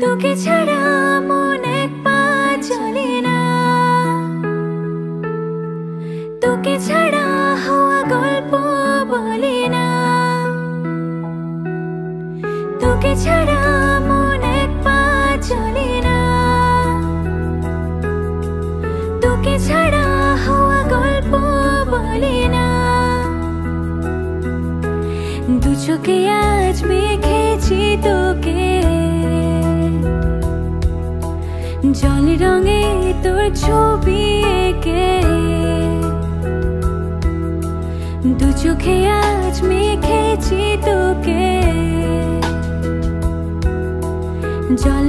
তোকে ছাড়া মন এক পা চলে না। তোকে ছাড়া হওয়া গল্প বলে না। তোকে ছাড়া মন এক পা চলে না। তোকে ছাড়া হওয়া গল্প বলে না। দু চোখে আজ মেখেছি তোকে ছবি এঁকে। দু চোখে আজ মেখেছি তোকে। জল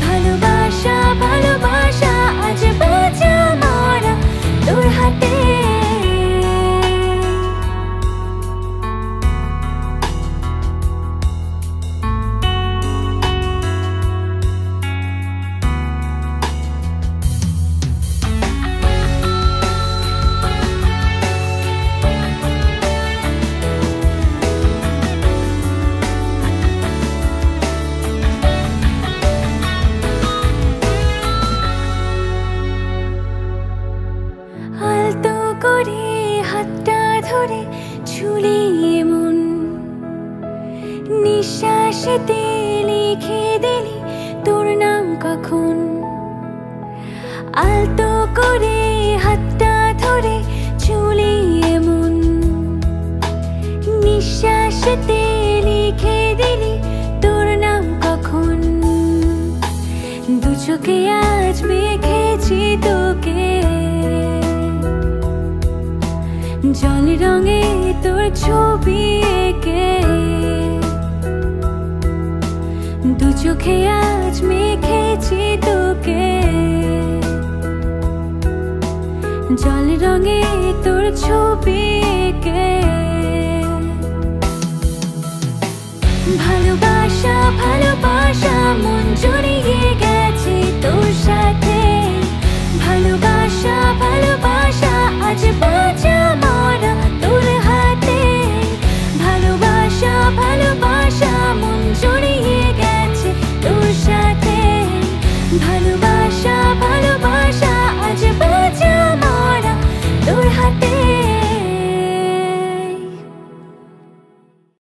盼 নিঃশ্বাসেতে লিখে দিলি তোর নাম কখন? আলতো করে হাতটা ধরে ঝুলিয়ে মন নিঃশ্বাসেতে লিখে দিলি তোর নাম কখন? দু চোখে আজ মেখেছি তোকে। জল রঙে তোর ছবি চোখে আজ মেখেছি তোকে। জল রঙে তোর ছবি এঁকে।